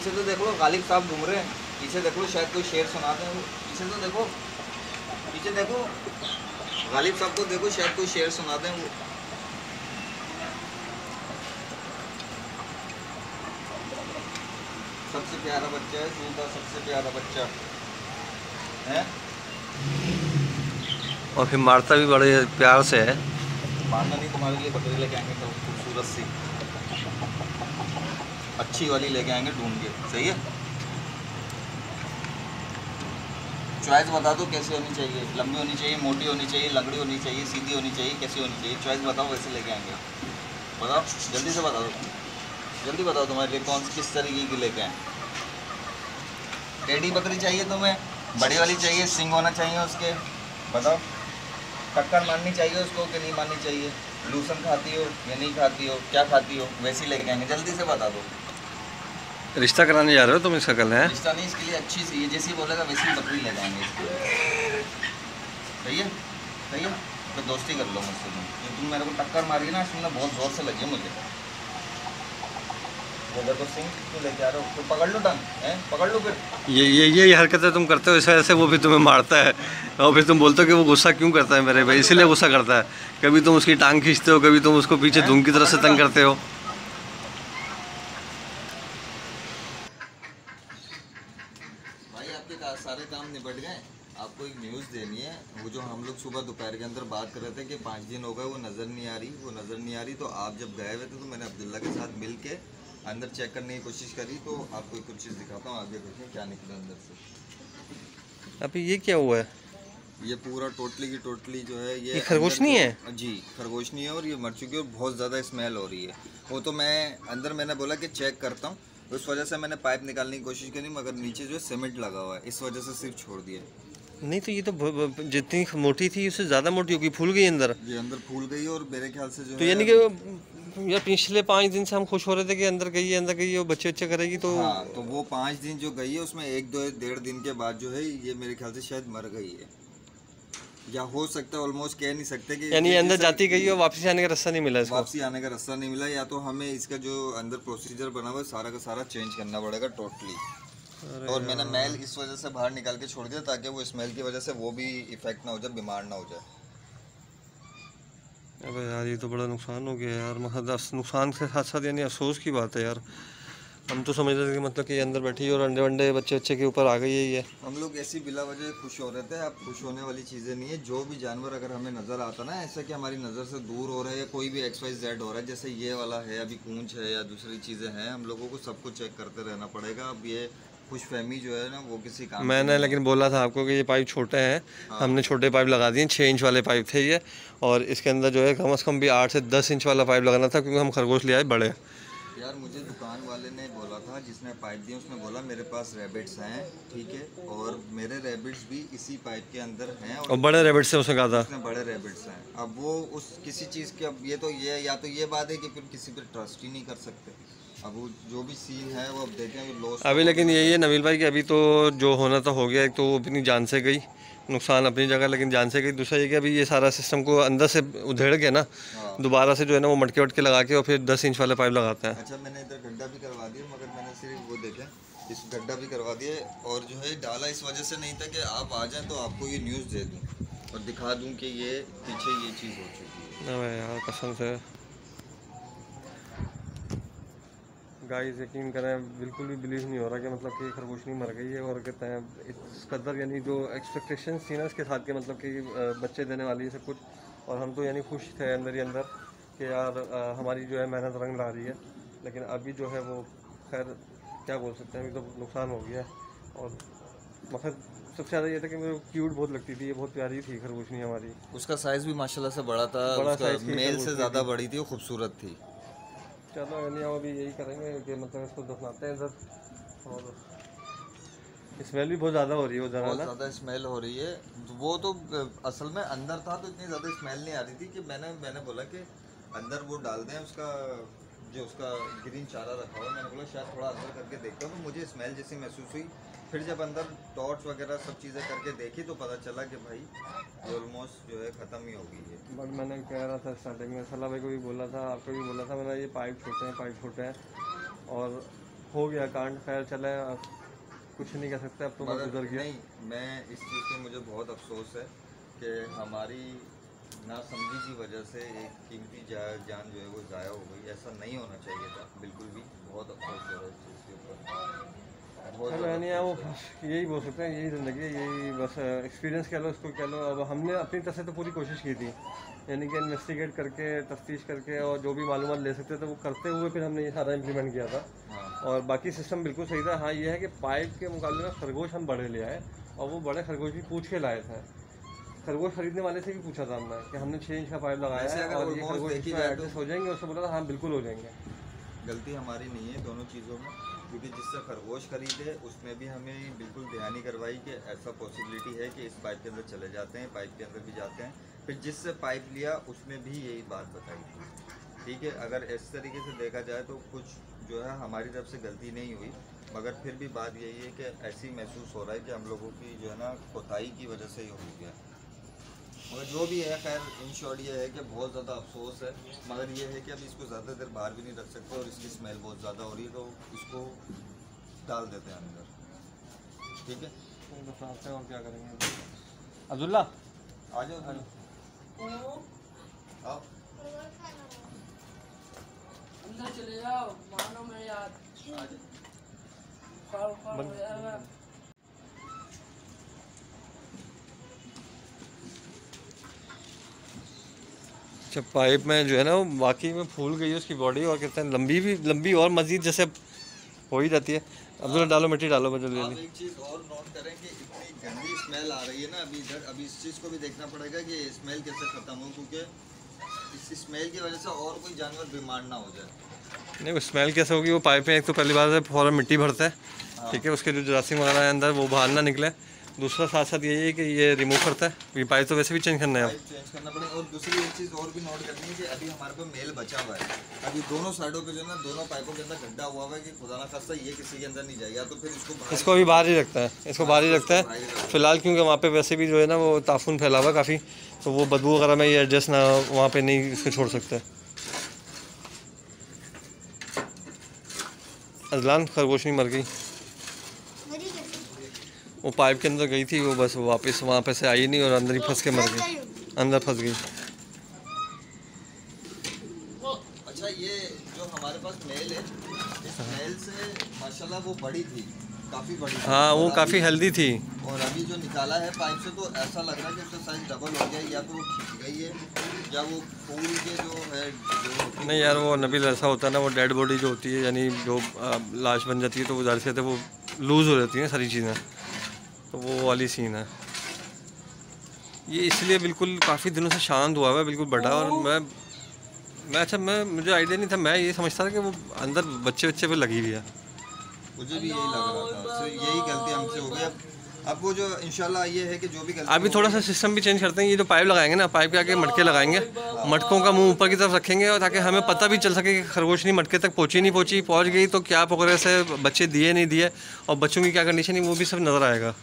गालिब साहब घूम रहे हैं। पीछे देखो शायद कोई शेर सुनाते हैं पीछे तो देखो पीछे देखो गालिब साहब को देखो शायद कोई शेर सुनाते हैं वो सबसे प्यारा बच्चा है का सबसे प्यारा बच्चा। है? और फिर मारता भी बड़े प्यार से है। मारना नहीं तुम्हारे लिए बकरी लेके आएँगे तो खूबसूरत सी। अच्छी वाली लेके आएँगे ढूंढ के सही है? चॉइस बता दो, कैसी होनी चाहिए? लंबी होनी चाहिए, मोटी होनी चाहिए, लंगड़ी होनी चाहिए, सीधी होनी चाहिए, कैसी होनी चाहिए? चॉइस बताओ, वैसे लेके आएँगे। बताओ, जल्दी से बता दो। जल्दी बताओ तुम्हारे लिए कौन किस तरीके की लेके आए। टेडी बकरी चाहिए तुम्हें, बड़ी वाली चाहिए, सिंग होना चाहिए उसके। बताओ, टक्कर मारनी चाहिए उसको कि नहीं मारनी चाहिए? लूसन खाती हो या नहीं खाती हो, क्या खाती हो, वैसी लेके आएँगे। जल्दी से बता दो। रिश्ता कराने जा रहे हो तुम इसका कल है? रिश्ता नहीं इसके लिए अच्छी सी है। जैसी बोलेगा वैसी बकरी ले जाएँगे सही है? सही है? तो दोस्ती कर लो मुझसे तुम। जो तुम मेरे को टक्कर मारी ना बहुत ज़ोर से लगी मुझे। वो देखो सिंह क्यों लेके आ रहे हो? तो पकड़ लो टंग हैं? पकड़ लो फिर। ये ये ये हरकतें तुम करते हो इस वजह से वो भी तुम्हें मारता है। और फिर तुम बोलते हो कि वो गुस्सा क्यों करता है मेरे भाई? इसीलिए गुस्सा करता है। कभी तुम उसकी टांग खींचते हो कभी तुम उसको पीछे धूम की तरफ़ से तंग करते हो भाई आपके का, सारे काम निपट गए। आपको एक न्यूज़ देनी है। वो जो हम लोग सुबह दोपहर के अंदर बात कर रहे थे कि पाँच दिन हो गए वो नज़र नहीं आ रही। वो नज़र नहीं आ रही तो आप जब गए हुए थे तो मैंने अब्दुल्ला के साथ मिल के अंदर चेक करने की कोशिश करी। तो आपको एक कुछ चीज़ दिखाता हूँ आगे देखिए क्या निकला अंदर से। अभी ये क्या हुआ है? ये पूरा टोटली की टोटली जो है ये ये खरगोश नहीं जो- जी खरगोश नहीं है और ये मर चुकी है और बहुत ज़्यादा स्मेल हो रही है। वो तो मैं अंदर मैंने बोला कि चेक करता हूँ। उस वजह से मैंने पाइप निकालने की कोशिश करी मगर नीचे जो सीमेंट लगा हुआ है इस वजह से सिर्फ़ छोड़ दिया। नहीं तो ये तो जितनी मोटी थी उससे ज़्यादा मोटी होगी फूल गई अंदर? ये अंदर फूल गई और मेरे ख्याल से जो तो यानी कि यार पिछले पाँच दिन से हम खुश हो रहे थे कि अंदर गई है अंदर गई है बच्चे बच्चे करेगी तो हाँ तो वो पाँच दिन जो गई है उसमें एक दो डेढ़ दिन के बाद जो है ये मेरे ख्याल से शायद मर गई है। या हो सकता है ऑलमोस्ट कह नहीं सकते कि यानी अंदर जाती गई और वापस आने का रास्ता नहीं मिला इसको। वापसी आने का रास्ता नहीं मिला या तो हमें इसका जो अंदर प्रोसीजर बना हुआ है सारा का सारा चेंज करना पड़ेगा टोटली और मैंने मैल इस वजह से बाहर निकाल के छोड़ दिया ताकि वो स्मेल की वजह से वो भी इफ़ेक्ट ना हो जाए बीमार ना हो जाए। अबे यार ये तो बड़ा नुकसान हो गया यार मतलब नुकसान के साथ साथ यानी अफसोस की बात है यार। हम तो समझ रहे थे कि मतलब कि ये अंदर बैठी है और अंडे वंडे बच्चे बच्चे के ऊपर आ गई है ये। हम लोग ऐसी बिला वजह खुश हो रहे थे अब खुश होने वाली चीज़ें नहीं है। जो भी जानवर अगर हमें नज़र आता ना ऐसा कि हमारी नज़र से दूर हो रहा है या कोई भी एक्स वाई जेड हो रहा है जैसे ये वाला है अभी कूंच है या दूसरी चीज़ें हैं हम लोगों को सबको चेक करते रहना पड़ेगा। अब ये खुश फहमी जो है ना वो किसी काम मैंने लेकिन बोला था आपको कि ये पाइप छोटे हैं। हमने छोटे पाइप लगा दिए छः इंच वाले पाइप थे ये और इसके अंदर जो है कम अज़ कम भी आठ से दस इंच वाला पाइप लगाना था क्योंकि हम खरगोश ले आए बड़े। यार मुझे दुकान वाले ने बोला था जिसने पाइप दी उसने बोला मेरे पास रैबिट्स हैं ठीक है और मेरे रैबिट्स भी इसी पाइप के अंदर हैं और और बड़े रैबिट्स हैं उसने कहा था। उसने बड़े रैबिट्स हैं। अब वो उस किसी चीज़ के अब ये तो ये या तो ये बात है कि फिर किसी पर ट्रस्ट ही नहीं कर सकते। अब जो भी सीन है वो अब देखें लॉस अभी लेकिन यही है नवील भाई कि अभी तो जो होना था हो गया एक तो वो अपनी जान से गई नुकसान अपनी जगह लेकिन जान से गई। दूसरा ये कि अभी ये सारा सिस्टम को अंदर से उधेड़ के ना हाँ। दोबारा से जो है ना वो मटके वटके लगा के और फिर दस इंच वाले पाइप लगाते हैं। अच्छा मैंने इधर गड्ढा भी करवा दिया मगर मैंने सिर्फ़ वो देखा इस गड्ढा भी करवा दिए और जो है डाला इस वजह से नहीं था कि आप आ जाएँ तो आपको ये न्यूज़ दे दूँ और दिखा दूँ कि ये पीछे ये चीज़ हो चुकी है। अबे यार कसम से। गाइस यकीन करें बिल्कुल भी बिलीव नहीं हो रहा कि मतलब कि खरगोशनी मर गई है और कहते हैं इस कदर यानी जो एक्सपेक्टेशन थी ना इसके साथ के मतलब कि बच्चे देने वाली है सब कुछ। और हम तो यानी खुश थे अंदर ही अंदर कि यार हमारी जो है मेहनत रंग ला रही है। लेकिन अभी जो है वो खैर क्या बोल सकते हैं अभी तो नुकसान हो गया है। और मगर सबसे ज़्यादा ये था कि मुझे क्यूट बहुत लगती थी ये बहुत प्यारी थी खरगोशनी हमारी। उसका साइज़ भी माशाल्लाह से बड़ा था बड़ा उसका मेल से ज़्यादा बड़ी थी वो खूबसूरत थी। चलो यानी हम अभी यही करेंगे कि मतलब इसको दफनाते हैं इधर और स्मेल भी बहुत ज़्यादा हो रही है वो बहुत ज़्यादा स्मेल हो रही है। वो तो असल में अंदर था तो इतनी ज़्यादा स्मेल नहीं आ रही थी कि मैंने मैंने बोला कि अंदर वो डाल दें उसका जो उसका ग्रीन चारा रखा हुआ मैंने बोला शायद थोड़ा अंदर करके देखता हूँ। तो मुझे स्मेल जैसी महसूस हुई। फिर जब अंदर टॉर्च वगैरह सब चीज़ें करके देखी तो पता चला कि भाई ये ऑलमोस्ट जो है ख़त्म ही हो गई है। बट मैंने कह रहा था स्टार्टिंग में सलाह भाई को भी बोला था आपको भी बोला था मैंने ये पाइप छोटे हैं पाइप छोटे हैं। और हो गया कांड खैर चले अब कुछ नहीं कह सकते अब तो गुजर गया। नहीं मैं इस चीज़ पे मुझे बहुत अफसोस है कि हमारी नासमझी की वजह से एक कीमती जान जो है वो ज़ाया हो गई। ऐसा नहीं होना चाहिए था बिल्कुल भी। बहुत अफसोस हो रहा है इस चीज़ के ऊपर। ज़्यादा यानी वो यही बोल सकते हैं यही ज़िंदगी है यही बस एक्सपीरियंस कह लो उसको कह लो। अब हमने अपनी तरफ़ से तो पूरी कोशिश की थी यानी कि इन्वेस्टिगेट करके तफ्तीश करके और जो भी मालूम ले सकते थे वो करते हुए फिर हमने ये सारा इम्प्लीमेंट किया था। हाँ। और बाकी सिस्टम बिल्कुल सही था। हाँ ये है कि पाइप के मुकाबले में खरगोश हम बड़े ले आए और वो बड़े खरगोश भी पूछ के लाए थे। खरगोश खरीदने वाले से भी पूछा था हमने कि हमने छः इंच का पाइप लगाया है और ये खरगोश जाए तो- एडजस्ट हो जाएँगे? उससे बोला था हाँ बिल्कुल हो जाएँगे। गलती हमारी नहीं है दोनों चीज़ों में, क्योंकि जिससे खरगोश खरीदे, उसमें भी हमें बिल्कुल ध्यानी करवाई कि ऐसा पॉसिबिलिटी है कि इस पाइप के अंदर चले जाते हैं पाइप के अंदर भी जाते हैं। फिर जिससे पाइप लिया, उसमें भी यही बात बताई थी। ठीक है, अगर इस तरीके से देखा जाए तो कुछ जो है हमारी तरफ़ से गलती नहीं हुई, मगर फिर भी बात यही है कि ऐसी महसूस हो रहा है कि हम लोगों की जो है ना कोताही की वजह से ही हो गया। मगर जो भी है खैर इन शॉर्ट ये है कि बहुत ज़्यादा अफसोस है। मगर ये है कि अब इसको ज़्यादा देर बाहर भी नहीं रख सकते और इसकी स्मेल बहुत ज़्यादा हो रही है तो इसको डाल देते हैं अंदर ठीक है? और क्या करेंगे? अब्दुल्ला आ जाओ। आओ। अंदर चले जाओ मानो मेरे याद अच्छा पाइप में जो है ना वो बाकी में फूल गई है उसकी बॉडी और कहते हैं लंबी भी लंबी और मजीद जैसे हो ही जाती है। अब्दुल्ला डालो मिट्टी डालो बदल आप जल्दी। एक चीज़ और नोट करें कि इतनी गंदी स्मेल आ रही है ना अभी इधर अभी इस चीज़ को भी देखना पड़ेगा कि स्मेल कैसे ख़त्म हो क्योंकि इस स्मेल की वजह से और कोई जानवर बीमार ना हो जाए। नहीं वो स्मेल कैसे होगी? वो पाइप में एक तो पहली बार से फ़ौरन मिट्टी भरता है। ठीक है उसके जो जरासीम वगैरह है अंदर वो बाहर ना निकले। दूसरा साथ साथ यही है कि ये रिमूव करता है। ये पाइप तो वैसे भी चेंज करना है चेंज करना पड़ेगा। और दूसरी एक चीज़ और भी नोट करनी है कि अभी हमारे पे मेल बचा हुआ है। अभी दोनों साइडों पे जो है ना दोनों पाइपों के अंदर गड्ढा हुआ हुआ है कि खुदा ना खास्ता ये किसी के अंदर नहीं जाएगा। तो फिर इसको इसको अभी बाहर ही रखता है। इसको बाहर ही रखता है। फ़िलहाल क्योंकि वहाँ पे वैसे भी जो है ना वो ताफुन फैला हुआ काफ़ी। तो वो बदबू वगैरह में ये एडजस्ट ना वहाँ पे नहीं इसको छोड़ सकते। अजलान खरगोश नहीं मर गई। वो पाइप के अंदर गई थी वो बस वापस वहाँ पे से आई नहीं और अंदर ही फंस के मर गई। अंदर फंस गई। अच्छा ये जो हमारे पास मेल है इस मेल से माशाल्लाह वो बड़ी थी काफ़ी बड़ी हाँ वो काफ़ी हेल्दी थी। और अभी जो निकाला है पाइप से तो ऐसा लग रहा है कि उसका साइज़ डबल हो गया या तो वो खिंच गई है या वो फूल के जो है जो नहीं यार वो नबील ऐसा होता है ना वो डेड बॉडी जो होती है यानी जो लाश बन जाती है तो वो ज़ाहिर सी वो लूज़ हो जाती हैं सारी चीज़ें। तो वो वाली सीन है। ये इसलिए बिल्कुल काफ़ी दिनों से शांत हुआ हुआ है बिल्कुल बड़ा और मैं मैं अच्छा मैं मुझे आइडिया नहीं था मैं ये समझता था कि वो अंदर बच्चे बच्चे पे लगी हुई है। मुझे भी यही लग रहा था। यही गलती हमसे हो गई। अब अब वो जो इंशाल्लाह ये है कि जो भी गलती अभी थोड़ा सा सिस्टम भी चेंज करते हैं। ये जो पाइप लगाएँगे ना पाइप के आगे मटके लगाएँगे। मटकों का मुँह ऊपर की तरफ़ रखेंगे और ताकि हमें पता भी चल सके कि खरगोश नहीं मटके तक पहुँची नहीं पहुँची पहुँच गई तो क्या प्रोग्रेस है? बच्चे दिए नहीं दिए और बच्चों की क्या कंडीशन है वो भी सब नज़र आएगा।